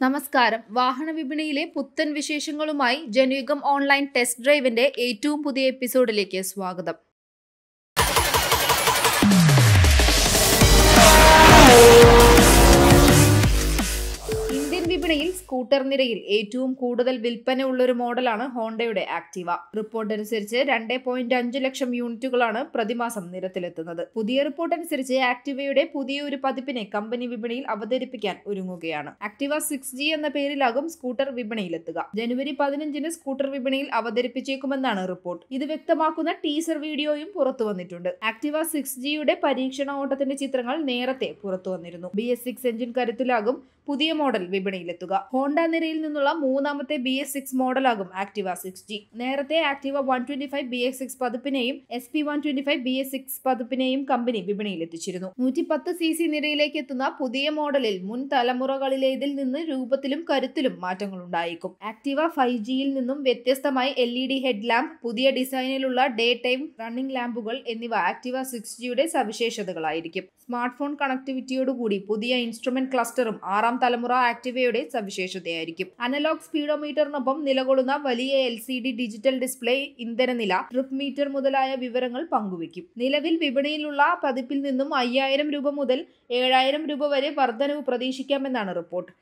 നമസ്കാരം. വാഹന വിപണിയിലെ പുത്തൻ വിശേഷങ്ങളുമായി ജനയുഗം ഓൺലൈൻ ടെസ്റ്റ് ഡ്രൈവിന്റെ ഏറ്റവും പുതിയ എപ്പിസോഡിലേക്ക് സ്വാഗതം. സ്കൂട്ടർ നിരയിൽ ഏറ്റവും കൂടുതൽ വിൽപ്പന ഉള്ളൊരു മോഡലാണ് ഹോണ്ടയുടെ ആക്ടിവ. റിപ്പോർട്ട് അനുസരിച്ച് രണ്ട് പോയിന്റ് അഞ്ച് ലക്ഷം യൂണിറ്റുകളാണ് പ്രതിമാസം നിരത്തിലെത്തുന്നത്. പുതിയ റിപ്പോർട്ട് അനുസരിച്ച് ആക്ടിവയുടെ പുതിയ ഒരു പതിപ്പിനെ കമ്പനി വിപണിയിൽ അവതരിപ്പിക്കാൻ ഒരുങ്ങുകയാണ്. ആക്ടിവ സിക്സ് ജി എന്ന പേരിലാകും സ്കൂട്ടർ വിപണിയിലെത്തുക. ജനുവരി പതിനഞ്ചിന് സ്കൂട്ടർ വിപണിയിൽ അവതരിപ്പിച്ചേക്കുമെന്നാണ് റിപ്പോർട്ട്. ഇത് വ്യക്തമാക്കുന്ന ടീസർ വീഡിയോയും പുറത്തു വന്നിട്ടുണ്ട്. ആക്ടിവ സിക്സ് ജിയുടെ പരീക്ഷണ ഓട്ടത്തിന്റെ ചിത്രങ്ങൾ നേരത്തെ പുറത്തു വന്നിരുന്നു. ബി എസ് സിക്സ് എഞ്ചിൻ കരുത്തിലാകും പുതിയ മോഡൽ വിപണിയിലെത്തുക. ഹോണ്ട നിരയിൽ നിന്നുള്ള മൂന്നാമത്തെ ബി എസ് സിക്സ് മോഡലാകും ആക്ടിവ സിക്സ് ജി നേരത്തെ Activa one twenty five B S six പതിപ്പിനെയും S P one twenty five B S six പതിപ്പിനെയും company വിപണിയിലെത്തിച്ചിരുന്നു. നൂറ്റി പത്ത് സി സി നിരയിലേക്ക് എത്തുന്ന പുതിയ മോഡലിൽ മുൻ തലമുറകളിലേതിൽ നിന്ന് രൂപത്തിലും കരുത്തിലും മാറ്റങ്ങൾ ഉണ്ടായേക്കും ആക്ടിവ ഫൈവ് ജിയിൽ നിന്നും വ്യത്യസ്തമായി L E D head lamp പുതിയ ഡിസൈനിലുള്ള ഡേ ടൈം റണ്ണിംഗ് ലാമ്പുകൾ എന്നിവ ആക്ടിവ സിക്സ് ജിയുടെ സവിശേഷതകളായിരിക്കും. സ്മാർട്ട് ഫോൺ കണക്ടിവിറ്റിയോടുകൂടി പുതിയ ഇൻസ്ട്രുമെന്റ് ക്ലസ്റ്ററും ആറാം തലമുറ ആക്ടിവയുടെ സവിശേഷതയായിരിക്കും. അനലോഗ് സ്പീഡോമീറ്ററിനൊപ്പം നിലകൊള്ളുന്ന വലിയ എൽ ഡിജിറ്റൽ ഡിസ്പ്ലേ ഇന്ധനനില ട്രിപ്പ് മീറ്റർ മുതലായ വിവരങ്ങൾ പങ്കുവയ്ക്കും. നിലവിൽ വിപണിയിലുള്ള പതിപ്പിൽ നിന്നും അയ്യായിരം രൂപ മുതൽ ഏഴായിരം രൂപ വരെ വർധനവ് പ്രതീക്ഷിക്കാമെന്നാണ് റിപ്പോർട്ട്.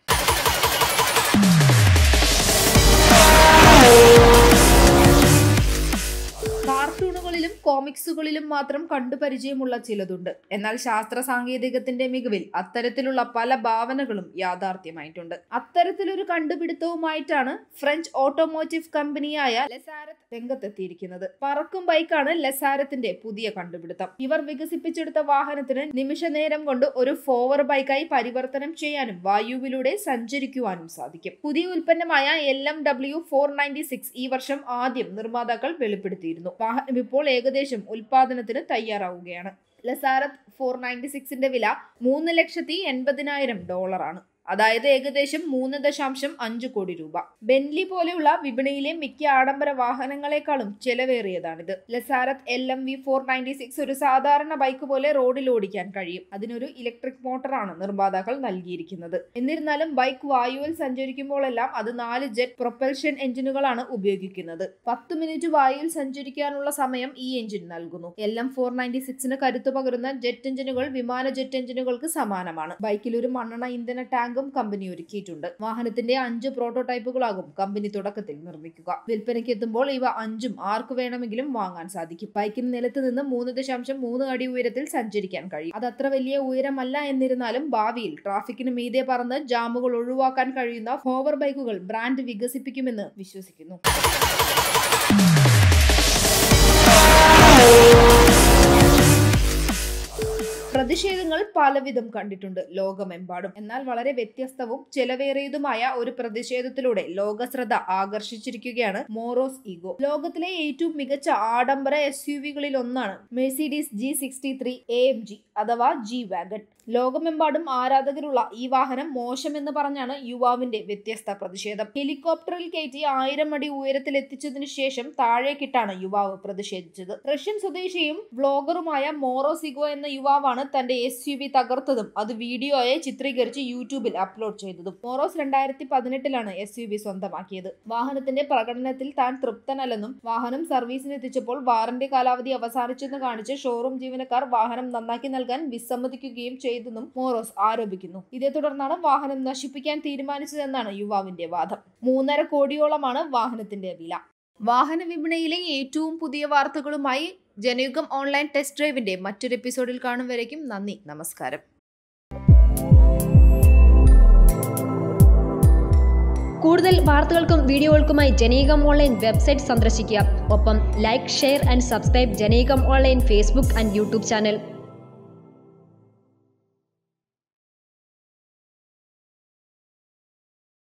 കോമിക്സുകളിലും മാത്രം കണ്ടുപരിചയമുള്ള ചിലതുണ്ട്. എന്നാൽ ശാസ്ത്ര സാങ്കേതികത്തിന്റെ മികവിൽ അത്തരത്തിലുള്ള പല ഭാവനകളും യാഥാർത്ഥ്യമായിട്ടുണ്ട്. അത്തരത്തിലൊരു കണ്ടുപിടുത്തവുമായിട്ടാണ് ഫ്രഞ്ച് ഓട്ടോമോട്ടീവ് കമ്പനിയായ ലെസാരത്ത് രംഗത്തെത്തിയിരിക്കുന്നത്. പറക്കും ബൈക്കാണ് ലെസാരത്തിന്റെ പുതിയ കണ്ടുപിടുത്തം. ഇവർ വികസിപ്പിച്ചെടുത്ത വാഹനത്തിന് നിമിഷനേരം കൊണ്ട് ഒരു ഫോവർ ബൈക്കായി പരിവർത്തനം ചെയ്യാനും വായുവിലൂടെ സഞ്ചരിക്കുവാനും സാധിക്കും. പുതിയ ഉൽപ്പന്നമായ L M W four ninety six ഈ വർഷം ആദ്യം നിർമ്മാതാക്കൾ വെളിപ്പെടുത്തിയിരുന്നു. വാഹനം ഇപ്പോൾ ഏകദേശം ഉൽപാദനത്തിന് തയ്യാറാവുകയാണ്. ലസാരത്ത് ഫോർ നയന്റി സിക്സിന്റെ വില മൂന്ന് ലക്ഷത്തി എൺപതിനായിരം ഡോളറാണ് അതായത് ഏകദേശം മൂന്ന് ദശാംശം അഞ്ച് കോടി രൂപ. ബെൻലി പോലെയുള്ള വിപണിയിലെ മിക്ക ആഡംബര വാഹനങ്ങളെക്കാളും ചെലവേറിയതാണിത്. Lazareth L M V four ninety six ഒരു സാധാരണ ബൈക്ക് പോലെ റോഡിൽ ഓടിക്കാൻ കഴിയും. അതിനൊരു ഇലക്ട്രിക് മോട്ടറാണ് നിർമ്മാതാക്കൾ നൽകിയിരിക്കുന്നത്. എന്നിരുന്നാലും ബൈക്ക് വായുവിൽ സഞ്ചരിക്കുമ്പോഴെല്ലാം അത് നാല് ജെറ്റ് പ്രൊപ്പൽഷൻ എഞ്ചിനുകളാണ് ഉപയോഗിക്കുന്നത്. പത്ത് മിനിറ്റ് വായുവിൽ സഞ്ചരിക്കാനുള്ള സമയം ഈ എഞ്ചിൻ നൽകുന്നു. എൽ എം ഫോർ നയന്റി സിക്സിന് കരുത്തു പകരുന്ന ജെറ്റ് എഞ്ചിനുകൾ വിമാന ജെറ്റ് എഞ്ചിനുകൾക്ക് സമാനമാണ്. ബൈക്കിൽ ഒരു മണ്ണെണ്ണ ഇന്ധന ടാങ്ക് ടാങ്കും കമ്പനി ഒരുക്കിയിട്ടുണ്ട്. വാഹനത്തിന്റെ അഞ്ച് പ്രോട്ടോടൈപ്പുകളാകും കമ്പനി തുടക്കത്തിൽ നിർമ്മിക്കുക. വിൽപ്പനയ്ക്ക് എത്തുമ്പോൾ ഇവ അഞ്ചും ആർക്ക് വേണമെങ്കിലും വാങ്ങാൻ സാധിക്കും. ബൈക്കിന് നിലത്ത് നിന്ന് മൂന്ന് ദശാംശം മൂന്ന് അടി ഉയരത്തിൽ സഞ്ചരിക്കാൻ കഴിയും. അത് അത്ര വലിയ ഉയരമല്ല എന്നിരുന്നാലും ഭാവിയിൽ ട്രാഫിക്കിന് മീതെ പറന്ന് ജാമുകൾ ഒഴിവാക്കാൻ കഴിയുന്ന ഹോവർ ബൈക്കുകൾ ബ്രാൻഡ് വികസിപ്പിക്കുമെന്ന് വിശ്വസിക്കുന്നു. പ്രതിഷേധങ്ങൾ പലവിധം കണ്ടിട്ടുണ്ട് ലോകമെമ്പാടും. എന്നാൽ വളരെ വ്യത്യസ്തവും ചെലവേറിയതുമായ ഒരു പ്രതിഷേധത്തിലൂടെ ലോക ശ്രദ്ധ ആകർഷിച്ചിരിക്കുകയാണ് മോറോസ് ഈഗോ. ലോകത്തിലെ ഏറ്റവും മികച്ച ആഡംബര എസ് യു വികളിൽ ഒന്നാണ് Mercedes G sixty three A M G അഥവാ ജി വാഗൺ. ലോകമെമ്പാടും ആരാധകരുള്ള ഈ വാഹനം മോശമെന്ന് പറഞ്ഞാണ് യുവാവിന്റെ വ്യത്യസ്ത പ്രതിഷേധം. ഹെലികോപ്റ്ററിൽ കയറ്റി ആയിരം അടി ഉയരത്തിൽ എത്തിച്ചതിനു ശേഷം താഴേക്കിട്ടാണ് യുവാവ് പ്രതിഷേധിച്ചത്. റഷ്യൻ സ്വദേശിയും വ്ളോഗറുമായ മോറോസിഗോ എന്ന യുവാവാണ് തന്റെ എസ് യു വി തകർത്തതും അത് വീഡിയോയെ ചിത്രീകരിച്ച് യൂട്യൂബിൽ അപ്ലോഡ് ചെയ്തതും. മോറോസ് രണ്ടായിരത്തി പതിനെട്ടിലാണ് എസ് യു വി സ്വന്തമാക്കിയത്. വാഹനത്തിന്റെ പ്രകടനത്തിൽ താൻ തൃപ്തനല്ലെന്നും വാഹനം സർവീസിന് എത്തിച്ചപ്പോൾ വാറന്റി കാലാവധി അവസാനിച്ചെന്ന് കാണിച്ച് ഷോറൂം ജീവനക്കാർ വാഹനം നന്നാക്കി നൽകാൻ വിസമ്മതിക്കുകയും ചെയ്തെന്നും മോറോസ് ആരോപിക്കുന്നു. ഇതേ തുടർന്നാണ് വാഹനം നശിപ്പിക്കാൻ തീരുമാനിച്ചതെന്നാണ് യുവാവിന്റെ വാദം. മൂന്നര കോടിയോളമാണ് വാഹനത്തിന്റെ വില. വാഹന വിപണിയിലെ ഏറ്റവും പുതിയ വാർത്തകളുമായി ജനയുഗം ഓൺലൈൻ ടെസ്റ്റ് ഡ്രൈവിന്റെ മറ്റൊരു എപ്പിസോഡിൽ കാണും വരേക്കും നന്ദി നമസ്കാരം. കൂടുതൽ വാർത്തകൾക്കും വീഡിയോകൾക്കുമായി ജനീകം ഓൺലൈൻ വെബ്സൈറ്റ് സന്ദർശിക്കുക. ഒപ്പം like share and subscribe ജനീകം online Facebook and YouTube channel.